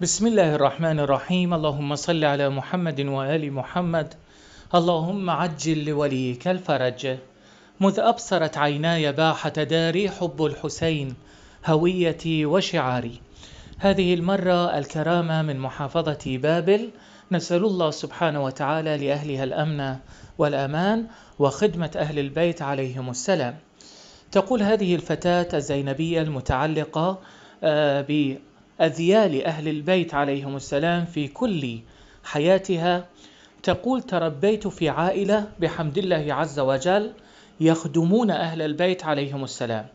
بسم الله الرحمن الرحيم اللهم صل على محمد وآل محمد اللهم عجل لوليك الفرج مذ أبصرت عيناي باحة داري حب الحسين هويتي وشعاري هذه المرة الكرامة من محافظة بابل نسأل الله سبحانه وتعالى لأهلها الأمن والأمان وخدمة أهل البيت عليهم السلام تقول هذه الفتاة الزينبية المتعلقة آه، بأذيال أهل البيت عليهم السلام في كل حياتها تقول تربيت في عائلة بحمد الله عز وجل يخدمون أهل البيت عليهم السلام.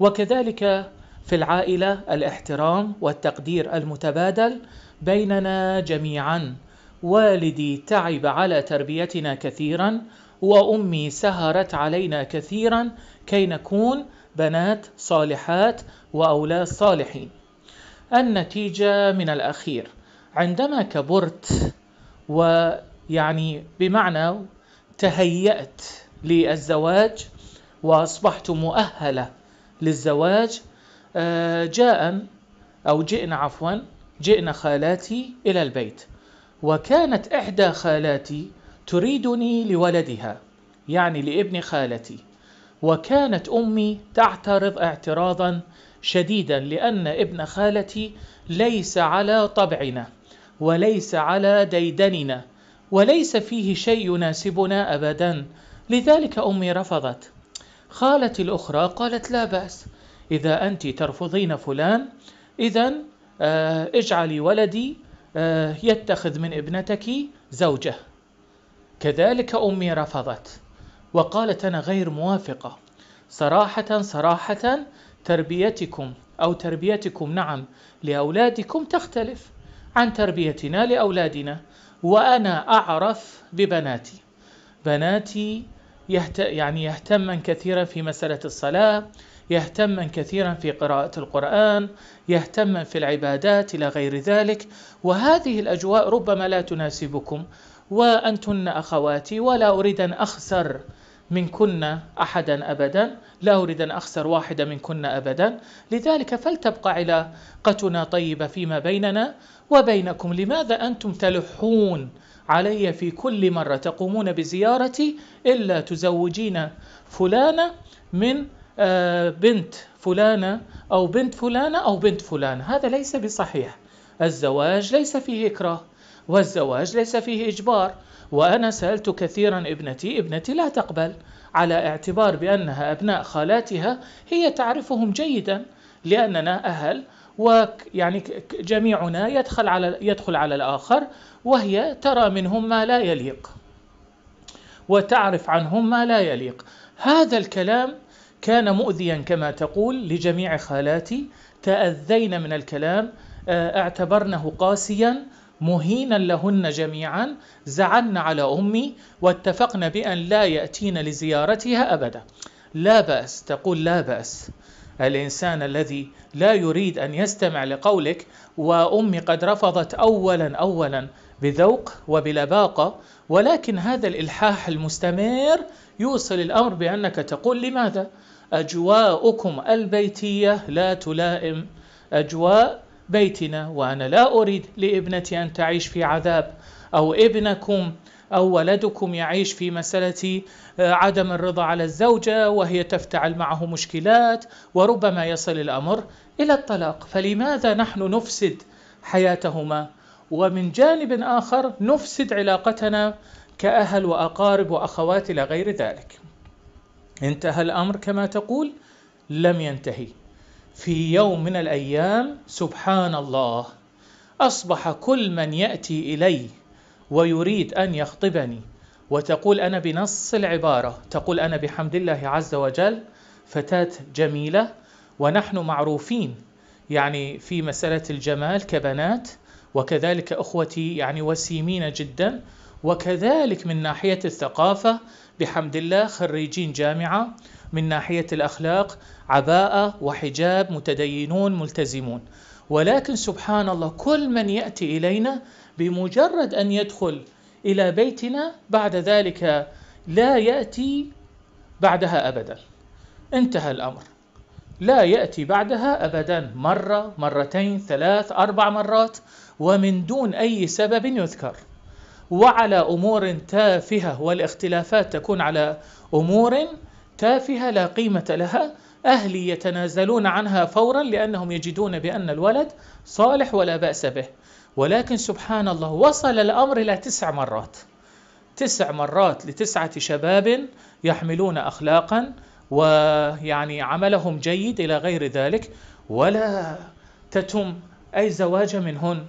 وكذلك في العائلة الاحترام والتقدير المتبادل بيننا جميعا. والدي تعب على تربيتنا كثيرا وأمي سهرت علينا كثيرا كي نكون بنات صالحات وأولاد صالحين. النتيجة من الأخير. عندما كبرت ويعني بمعنى تهيأت للزواج وأصبحت مؤهلة للزواج آه، جاء أو جئنا عفوا جئنا خالاتي إلى البيت. وكانت إحدى خالاتي تريدني لولدها يعني لابن خالتي. وكانت أمي تعترض اعتراضا شديدا لأن ابن خالتي ليس على طبعنا وليس على ديدننا وليس فيه شيء يناسبنا أبدا. لذلك أمي رفضت. خالتي الأخرى قالت لا بأس إذا أنت ترفضين فلان اذا آه، اجعلي ولدي آه، يتخذ من ابنتك زوجة. كذلك أمي رفضت وقالت أنا غير موافقة. صراحة صراحة تربيتكم أو تربيتكم نعم لأولادكم تختلف عن تربيتنا لأولادنا وأنا أعرف ببناتي. بناتي يهت... يعني يهتمن كثيرا في مسألة الصلاة يهتمن كثيرا في قراءة القرآن يهتمن في العبادات إلى غير ذلك وهذه الأجواء ربما لا تناسبكم وأنتن أخواتي ولا أريد أن أخسر منكن أحدا أبدا لا أريد أن أخسر واحدة منكن أبدا. لذلك فلتبقى علاقتنا طيبة فيما بيننا وبينكم. لماذا أنتم تلحون علي في كل مرة تقومون بزيارتي إلا تزوجين فلانة من آه، بنت فلانة أو بنت فلانة أو بنت فلانة هذا ليس بصحيح. الزواج ليس فيه إكراه والزواج ليس فيه إجبار. وأنا سألت كثيرا ابنتي ابنتي لا تقبل على اعتبار بأنها أبناء خالاتها هي تعرفهم جيدا لأننا أهل ويعني جميعنا يدخل على يدخل على الآخر وهي ترى منهم ما لا يليق وتعرف عنهم ما لا يليق. هذا الكلام كان مؤذيا كما تقول لجميع خالاتي. تأذين من الكلام آه، اعتبرنه قاسيا مهينا لهن جميعا زعلن على أمي واتفقن بأن لا يأتين لزيارتها ابدا. لا بأس تقول لا بأس. الإنسان الذي لا يريد أن يستمع لقولك وأمي قد رفضت اولا اولا بذوق وبلباقه ولكن هذا الإلحاح المستمر يوصل الأمر بأنك تقول لماذا؟ أجواؤكم البيتية لا تلائم أجواء بيتنا وأنا لا أريد لابنتي أن تعيش في عذاب أو ابنكم أو ولدكم يعيش في مسألة آه، عدم الرضا على الزوجة وهي تفتعل معه مشكلات وربما يصل الأمر إلى الطلاق. فلماذا نحن نفسد حياتهما؟ ومن جانب آخر نفسد علاقتنا كأهل وأقارب وأخوات إلى غير ذلك. انتهى الأمر كما تقول لم ينتهي. في يوم من الأيام سبحان الله أصبح كل من يأتي إلي ويريد أن يخطبني. وتقول أنا بنص العبارة تقول أنا بحمد الله عز وجل فتاة جميلة ونحن معروفين يعني في مسألة الجمال كبنات وكذلك أخوتي يعني وسيمين جدا وكذلك من ناحية الثقافة بحمد الله خريجين جامعة من ناحية الأخلاق عباءة وحجاب متدينون ملتزمون. ولكن سبحان الله كل من يأتي إلينا بمجرد أن يدخل إلى بيتنا بعد ذلك لا يأتي بعدها أبدا. انتهى الأمر. لا يأتي بعدها أبدا. مرة مرتين ثلاث أربع مرات ومن دون أي سبب يذكر. وعلى أمور تافهة والاختلافات تكون على أمور تافهة لا قيمة لها أهلي يتنازلون عنها فورا لأنهم يجدون بأن الولد صالح ولا بأس به. ولكن سبحان الله وصل الأمر إلى تسع مرات. تسع مرات لتسعة شباب يحملون أخلاقا ويعني عملهم جيد إلى غير ذلك. ولا تتم أي زواج منهن.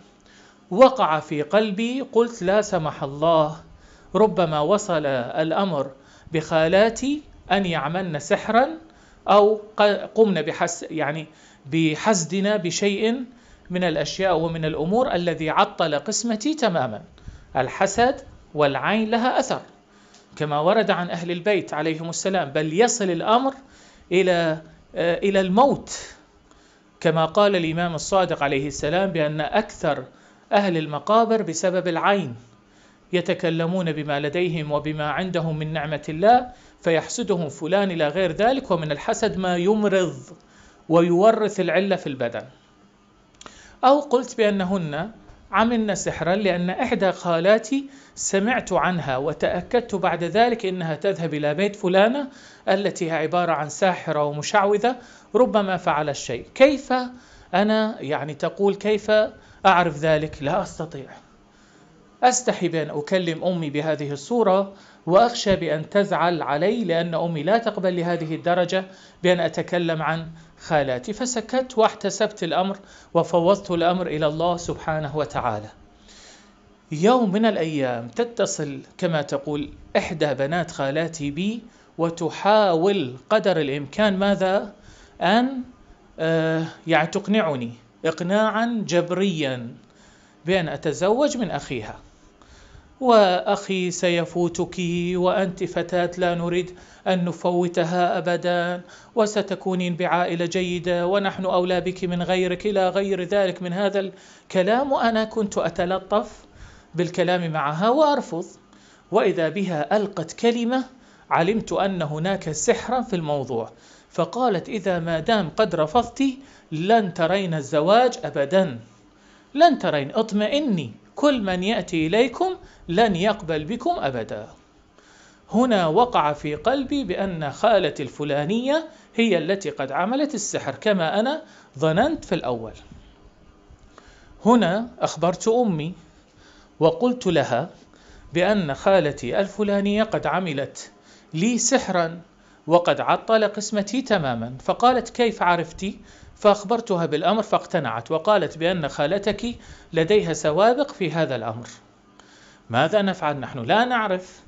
وقع في قلبي قلت لا سمح الله ربما وصل الأمر بخالاتي أن يعملن سحرا أو قمن بحس يعني بحسدنا بشيء من الأشياء ومن الأمور الذي عطل قسمتي تماما. الحسد والعين لها أثر. كما ورد عن أهل البيت عليهم السلام بل يصل الأمر إلى آه، إلى الموت. كما قال الإمام الصادق عليه السلام بأن أكثر أهل المقابر بسبب العين يتكلمون بما لديهم وبما عندهم من نعمة الله فيحسدهم فلان إلى غير ذلك ومن الحسد ما يمرض ويورث العلة في البدن. أو قلت بأنهن عملن سحرا لأن إحدى خالاتي سمعت عنها وتأكدت بعد ذلك إنها تذهب إلى بيت فلانة التي هي عبارة عن ساحرة ومشعوذة ربما فعل الشيء. كيف أنا يعني تقول كيف أعرف ذلك؟ لا أستطيع. أستحي بأن أكلم أمي بهذه الصورة وأخشى بأن تزعل علي لأن أمي لا تقبل لهذه الدرجة بأن أتكلم عن خالاتي. فسكت واحتسبت الأمر وفوضت الأمر إلى الله سبحانه وتعالى. يوم من الأيام تتصل كما تقول إحدى بنات خالاتي بي وتحاول قدر الإمكان ماذا؟ أن آه يعني تقنعني إقناعا جبريا بأن أتزوج من أخيها. وأخي سيفوتك وأنت فتاة لا نريد أن نفوتها أبدا وستكونين بعائله جيدة ونحن أولى بك من غيرك إلى غير ذلك من هذا الكلام. وأنا كنت أتلطف بالكلام معها وأرفض وإذا بها ألقت كلمة علمت أن هناك سحرا في الموضوع. فقالت إذا ما دام قد رفضت لن ترين الزواج أبدا لن ترين اطمئني. كل من يأتي إليكم لن يقبل بكم أبدا. هنا وقع في قلبي بأن خالتي الفلانية هي التي قد عملت السحر كما أنا ظننت في الأول. هنا أخبرت أمي وقلت لها بأن خالتي الفلانية قد عملت لي سحرا. وقد عطل قسمتي تماما. فقالت كيف عرفتي فأخبرتها بالأمر فاقتنعت وقالت بأن خالتك لديها سوابق في هذا الأمر. ماذا نفعل؟ نحن لا نعرف.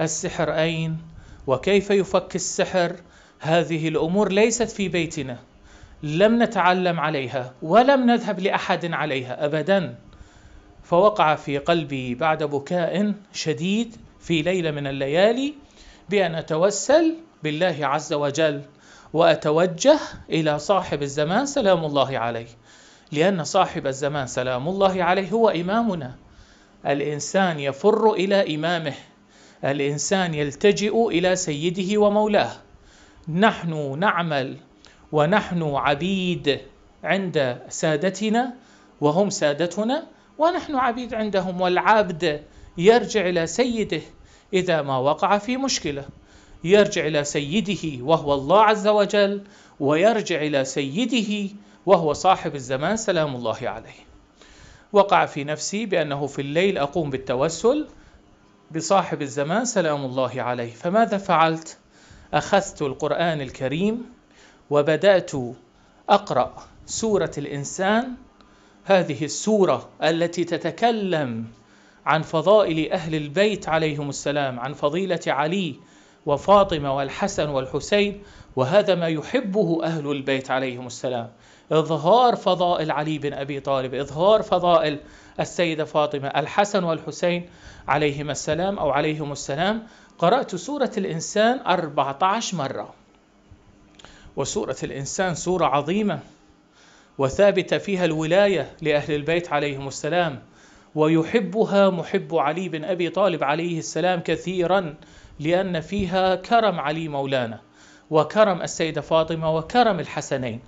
السحر أين؟ وكيف يفك السحر؟ هذه الأمور ليست في بيتنا. لم نتعلم عليها ولم نذهب لأحد عليها أبدا. فوقع في قلبي بعد بكاء شديد في ليلة من الليالي بأن أتوسل بالله عز وجل وأتوجه إلى صاحب الزمان سلام الله عليه. لأن صاحب الزمان سلام الله عليه هو إمامنا. الإنسان يفر إلى إمامه. الإنسان يلتجئ إلى سيده ومولاه. نحن نعمل ونحن عبيد عند سادتنا وهم سادتنا ونحن عبيد عندهم والعبد يرجع إلى سيده إذا ما وقع في مشكلة. يرجع إلى سيده وهو الله عز وجل ويرجع إلى سيده وهو صاحب الزمان سلام الله عليه. وقع في نفسي بأنه في الليل أقوم بالتوسل بصاحب الزمان سلام الله عليه. فماذا فعلت؟ أخذت القرآن الكريم وبدأت أقرأ سورة الإنسان. هذه السورة التي تتكلم عن فضائل أهل البيت عليهم السلام عن فضيلة علي وفاطمة والحسن والحسين وهذا ما يحبه أهل البيت عليهم السلام. إظهار فضائل علي بن أبي طالب إظهار فضائل السيدة فاطمة الحسن والحسين عليهما السلام أو عليهم السلام. قرأت سورة الإنسان 14 مرة وسورة الإنسان سورة عظيمة وثابت فيها الولاية لأهل البيت عليهم السلام. ويحبها محب علي بن أبي طالب عليه السلام كثيرا لأن فيها كرم علي مولانا وكرم السيدة فاطمة وكرم الحسنين.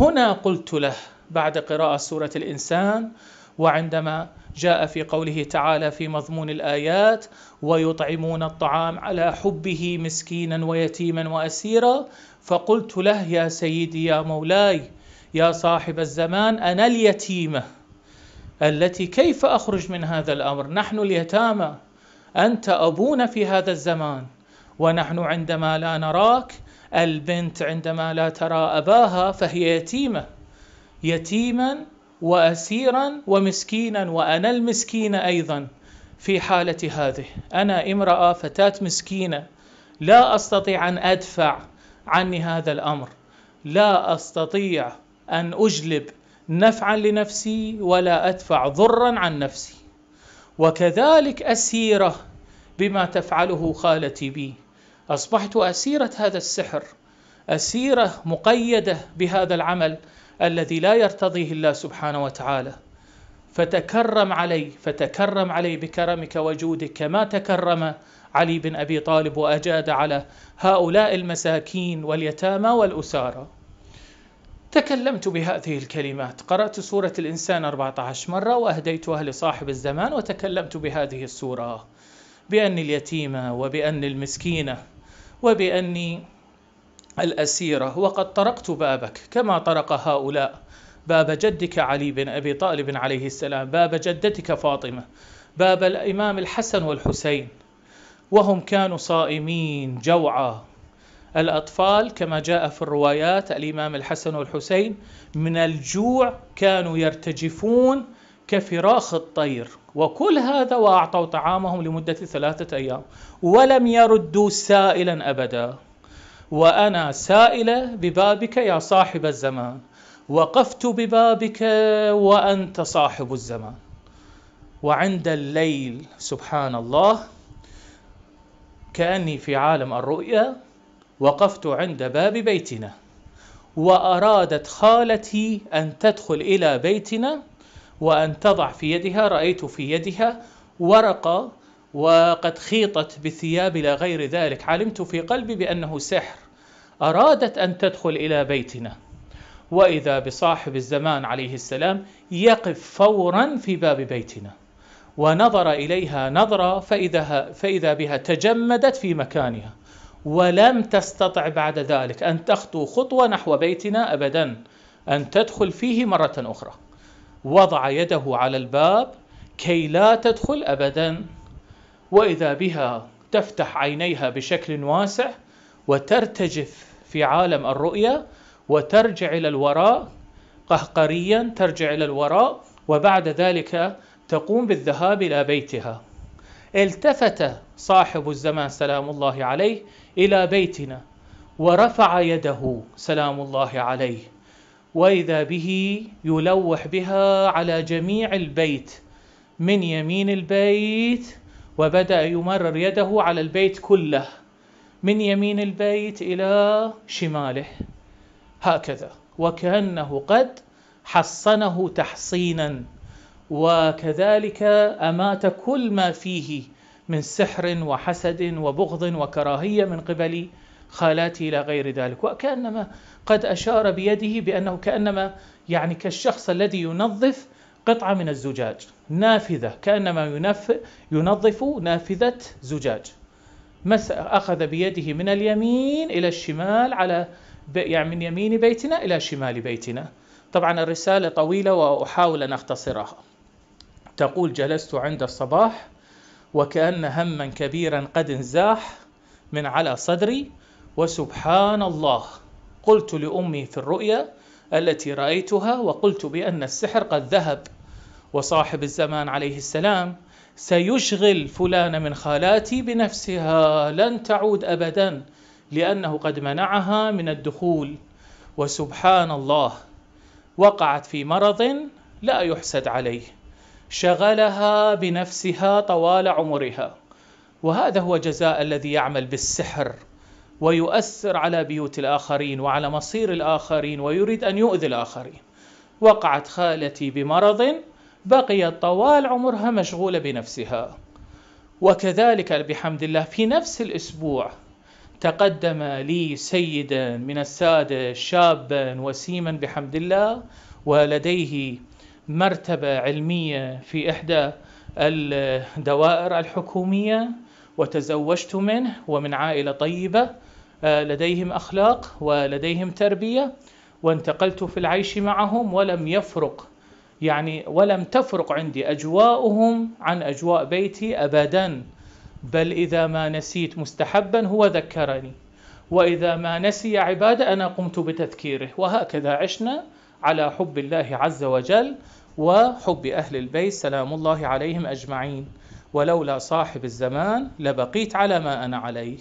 هنا قلت له بعد قراءة سورة الإنسان وعندما جاء في قوله تعالى في مضمون الآيات ويطعمون الطعام على حبه مسكينا ويتيما وأسيرا فقلت له يا سيدي يا مولاي يا صاحب الزمان أنا اليتيمة التي كيف أخرج من هذا الأمر؟ نحن اليتامى أنت أبونا في هذا الزمان ونحن عندما لا نراك البنت عندما لا ترى أباها فهي يتيمة. يتيما وأسيرا ومسكينا وأنا المسكينة أيضا في حالة هذه. أنا امرأة فتاة مسكينة لا أستطيع أن أدفع عني هذا الأمر. لا أستطيع أن أجلب نفعا لنفسي ولا أدفع ضرا عن نفسي. وكذلك أسيرة بما تفعله خالتي بي. أصبحت أسيرة هذا السحر أسيرة مقيدة بهذا العمل الذي لا يرتضيه الله سبحانه وتعالى. فتكرم علي فتكرم علي بكرمك وجودك كما تكرم علي بن أبي طالب وأجاد على هؤلاء المساكين واليتامى والأسارى. تكلمت بهذه الكلمات، قرأت سورة الإنسان 14 مرة وأهديتها لصاحب الزمان وتكلمت بهذه السورة. باني اليتيمه وباني المسكينه وبأني الأسيرة وقد طرقت بابك كما طرق هؤلاء. باب جدك علي بن أبي طالب عليه السلام. باب جدتك فاطمة. باب الإمام الحسن والحسين. وهم كانوا صائمين جوعا. الأطفال كما جاء في الروايات الإمام الحسن والحسين من الجوع كانوا يرتجفون كفراخ الطير. وكل هذا وأعطوا طعامهم لمدة ثلاثة أيام ولم يردوا سائلا أبدا. وأنا سائلة ببابك يا صاحب الزمان. وقفت ببابك وأنت صاحب الزمان. وعند الليل سبحان الله كأني في عالم الرؤيا وقفت عند باب بيتنا وأرادت خالتي أن تدخل إلى بيتنا وأن تضع في يدها رأيت في يدها ورقة وقد خيطت بثياب إلى غير ذلك. علمت في قلبي بأنه سحر. أرادت أن تدخل إلى بيتنا وإذا بصاحب الزمان عليه السلام يقف فورا في باب بيتنا ونظر إليها نظرة فإذا, فإذا بها تجمدت في مكانها. ولم تستطع بعد ذلك أن تخطو خطوة نحو بيتنا أبدا أن تدخل فيه مرة أخرى. وضع يده على الباب كي لا تدخل أبدا. وإذا بها تفتح عينيها بشكل واسع وترتجف في عالم الرؤيا وترجع إلى الوراء قهقريا ترجع إلى الوراء وبعد ذلك تقوم بالذهاب إلى بيتها. التفت صاحب الزمان سلام الله عليه إلى بيتنا ورفع يده سلام الله عليه وإذا به يلوح بها على جميع البيت من يمين البيت وبدأ يمرر يده على البيت كله من يمين البيت إلى شماله هكذا وكأنه قد حصنه تحصينا. وكذلك أمات كل ما فيه من سحر وحسد وبغض وكراهية من قبل خالاتي إلى غير ذلك. وكأنما قد أشار بيده بأنه كأنما يعني كالشخص الذي ينظف قطعة من الزجاج نافذة كأنما ينف ينظف نافذة زجاج. مس أخذ بيده من اليمين إلى الشمال على يعني من يمين بيتنا إلى شمال بيتنا. طبعا الرسالة طويلة وأحاول أن أختصرها. تقول جلست عند الصباح وكأن هما كبيرا قد انزاح من على صدري وسبحان الله. قلت لأمي في الرؤيا التي رأيتها وقلت بأن السحر قد ذهب وصاحب الزمان عليه السلام سيشغل فلان من خالاتي بنفسها لن تعود ابدا لأنه قد منعها من الدخول. وسبحان الله وقعت في مرض لا يحسد عليه. شغلها بنفسها طوال عمرها. وهذا هو جزاء الذي يعمل بالسحر ويؤثر على بيوت الآخرين وعلى مصير الآخرين ويريد أن يؤذي الآخرين. وقعت خالتي بمرض بقيت طوال عمرها مشغولة بنفسها. وكذلك بحمد الله في نفس الأسبوع تقدم لي سيدا من السادة شابا وسيما بحمد الله ولديه مرتبة علمية في إحدى الدوائر الحكومية وتزوجت منه ومن عائلة طيبة آه، لديهم أخلاق ولديهم تربية وانتقلت في العيش معهم ولم يفرق يعني ولم تفرق عندي أجواؤهم عن أجواء بيتي أبدا بل إذا ما نسيت مستحبا هو ذكرني وإذا ما نسي عبادة أنا قمت بتذكيره وهكذا عشنا على حب الله عز وجل وحب أهل البيت سلام الله عليهم أجمعين. ولولا صاحب الزمان لبقيت على ما أنا عليه.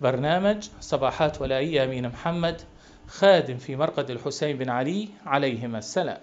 برنامج صباحات ولا أيامين محمد خادم في مرقد الحسين بن علي عليهما السلام.